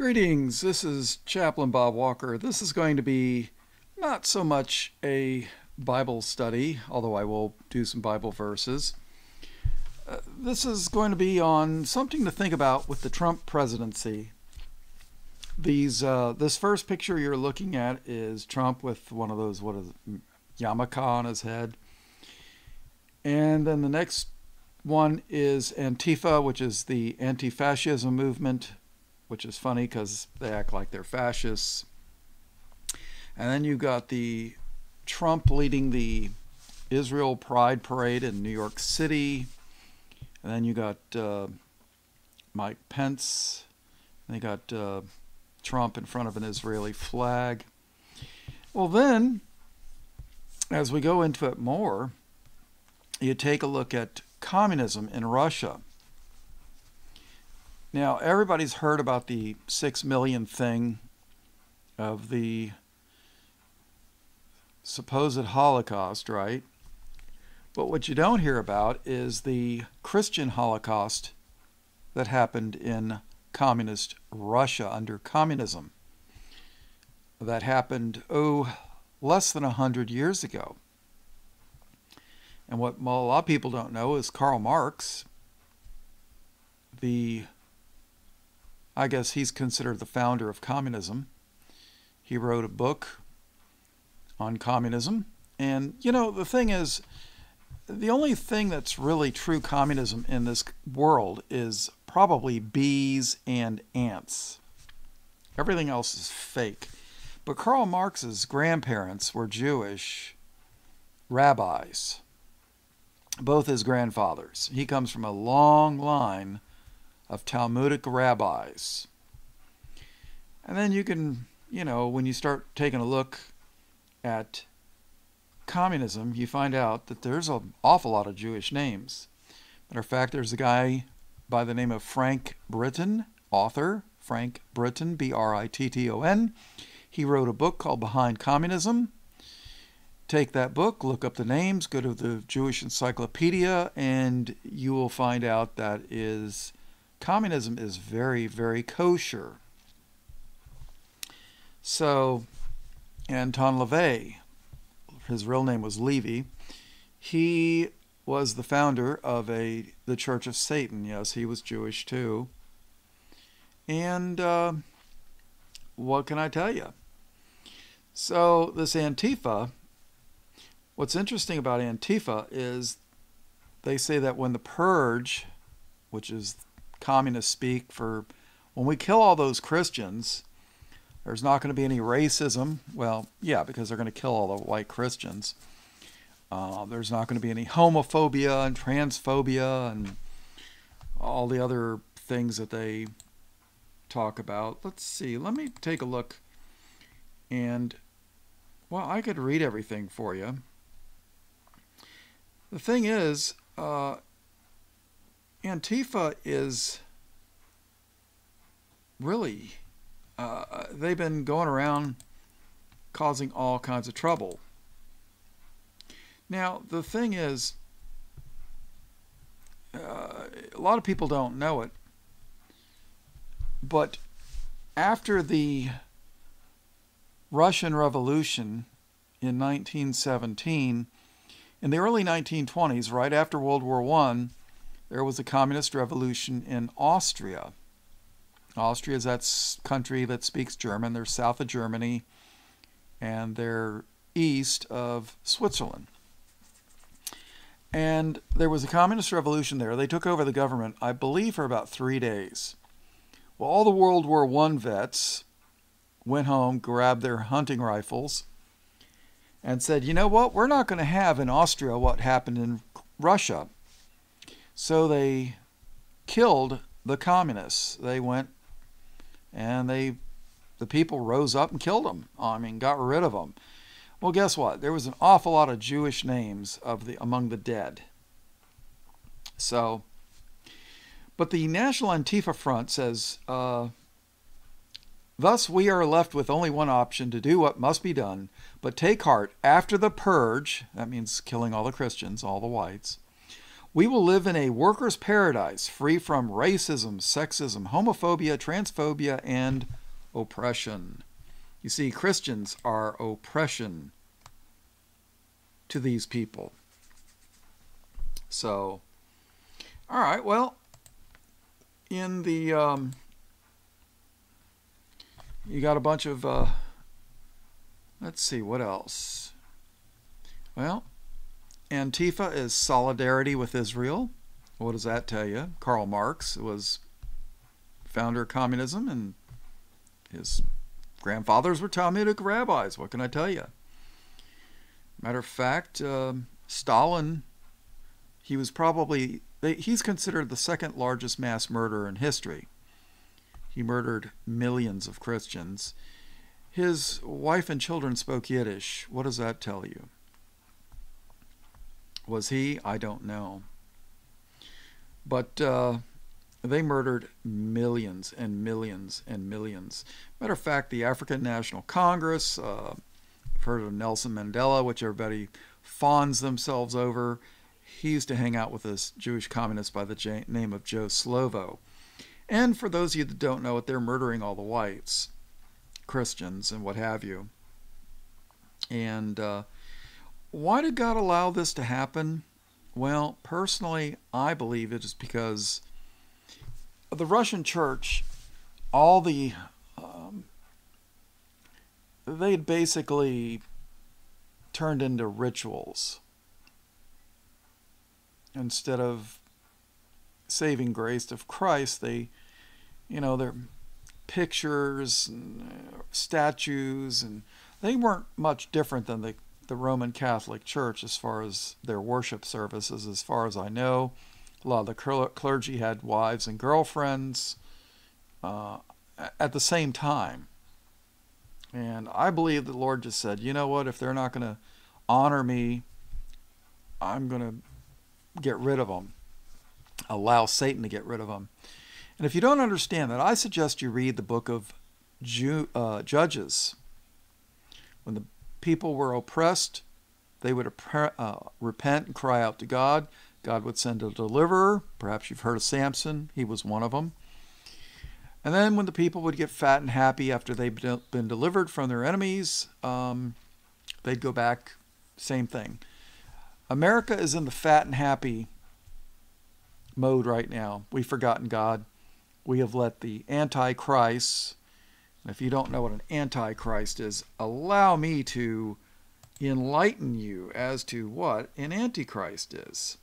Greetings, this is Chaplain Bob Walker. This is going to be not so much a Bible study, although I will do some Bible verses. Uh, this is going to be on something to think about with the Trump presidency. These, uh, this first picture you're looking at is Trump with one of those, what is it, yarmulke on his head. And then the next one is Antifa, which is the anti fascism movement, which is funny because they act like they're fascists. And then you got the Trump leading the Israel Pride Parade in New York City. And then you got uh, Mike Pence. And got uh, Trump in front of an Israeli flag. Well, then, as we go into it more, you take a look at communism in Russia. Now, everybody's heard about the six million thing of the supposed Holocaust, right? But what you don't hear about is the Christian Holocaust that happened in communist Russia under communism. That happened, oh, less than a hundred years ago. And what a lot of people don't know is Karl Marx, the, I guess he's considered the founder of communism. He wrote a book on communism. And, you know, the thing is, the only thing that's really true communism in this world is probably bees and ants. Everything else is fake. But Karl Marx's grandparents were Jewish rabbis both his grandfathers. He comes from a long line of Talmudic rabbis. And then you can, you know, when you start taking a look at communism, you find out that there's an awful lot of Jewish names. Matter of fact, there's a guy by the name of Frank Britton, author, Frank Britton, B R I T T O N. He wrote a book called Behind Communism take that book, look up the names, go to the Jewish Encyclopedia, and you will find out that is communism is very, very kosher. So, Anton LaVey, his real name was Levy, he was the founder of a the Church of Satan. Yes, he was Jewish too. And uh, what can I tell you? So this Antifa What's interesting about Antifa is they say that when the purge, which is communist speak for when we kill all those Christians, there's not going to be any racism. Well, yeah, because they're going to kill all the white Christians. Uh, there's not going to be any homophobia and transphobia and all the other things that they talk about. Let's see. Let me take a look. And, well, I could read everything for you. The thing is, uh, Antifa is really, uh, they've been going around causing all kinds of trouble. Now, the thing is, uh, a lot of people don't know it, but after the Russian Revolution in 1917, in the early 1920s, right after World War I, there was a communist revolution in Austria. Austria is that country that speaks German. They're south of Germany and they're east of Switzerland. And there was a communist revolution there. They took over the government, I believe, for about three days. Well, all the World War I vets went home, grabbed their hunting rifles, and said, you know what, we're not going to have in Austria what happened in Russia. So they killed the communists. They went and they, the people rose up and killed them. I mean, got rid of them. Well, guess what? There was an awful lot of Jewish names of the among the dead. So, but the National Antifa Front says, uh, Thus, we are left with only one option to do what must be done, but take heart after the purge, that means killing all the Christians, all the whites, We will live in a workers' paradise free from racism, sexism, homophobia, transphobia, and oppression. You see, Christians are oppression to these people. So, all right, well, in the, um, you got a bunch of, uh, let's see, what else? Well, Antifa is solidarity with Israel. What does that tell you? Karl Marx was founder of communism, and his grandfathers were Talmudic rabbis. What can I tell you? Matter of fact, uh, Stalin, he was probably, he's considered the second largest mass murderer in history. He murdered millions of Christians. His wife and children spoke Yiddish. What does that tell you? Was he? I don't know. But uh, they murdered millions and millions and millions. Matter of fact, the African National Congress, uh, heard of Nelson Mandela, which everybody fawns themselves over. He used to hang out with this Jewish communist by the name of Joe Slovo. And for those of you that don't know it, they're murdering all the whites, Christians, and what have you. And uh, why did God allow this to happen? Well, personally, I believe it is because the Russian church, all the um, they had basically turned into rituals instead of saving grace of Christ. They, you know, their pictures and uh, statues, and they weren't much different than the the Roman Catholic Church as far as their worship services, as far as I know. A lot of the clergy had wives and girlfriends uh, at the same time. And I believe the Lord just said, you know what, if they're not going to honor me, I'm going to get rid of them, allow Satan to get rid of them. And if you don't understand that, I suggest you read the book of Ju- uh, Judges. When the people were oppressed, they would uh, repent and cry out to God. God would send a deliverer. Perhaps you've heard of Samson, he was one of them. And then when the people would get fat and happy after they'd been delivered from their enemies, um, they'd go back, same thing. America is in the fat and happy mode right now. We've forgotten God. We have let the Antichrist, if you don't know what an Antichrist is, allow me to enlighten you as to what an Antichrist is.